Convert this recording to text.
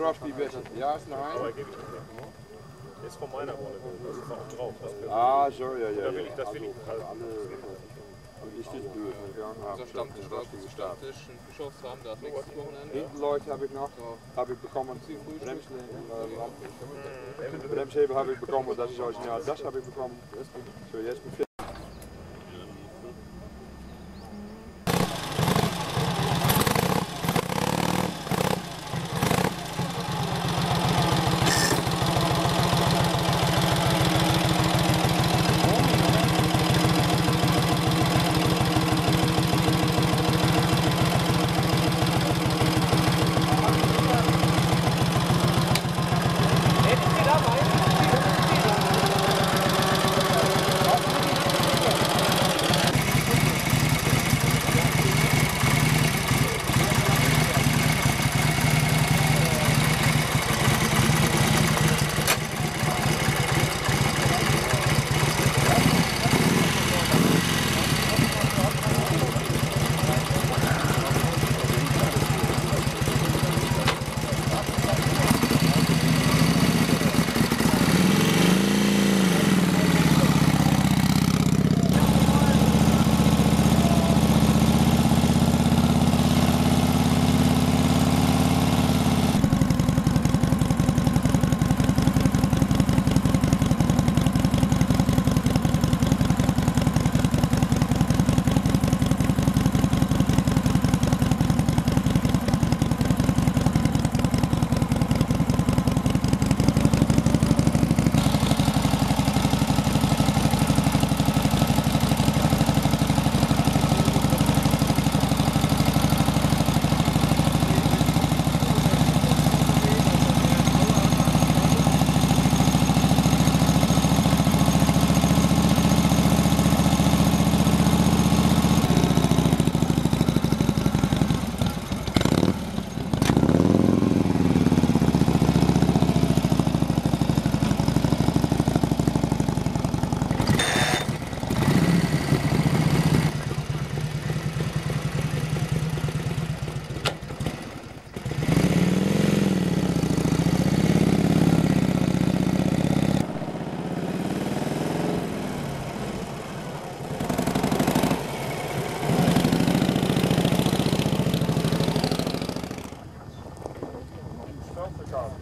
Rospi bitte. Ja, ist Aber nein. gebe ich nicht. Der ist von meiner Wohnung. Das ist auch drauf. Ah, so, ja, ja. Da will ja. ich, das will ich. Also, alle, und ich das Böse gegangen habe. Unser Stammtisch, der Stammtisch in Bischofsheim, da hat nichts zu Wochenende. Hinten Leute habe ich noch, habe ich bekommen, Bremsen, äh, Bremshebel habe ich bekommen, das ist original, das habe ich bekommen. So, jetzt bin الخطاب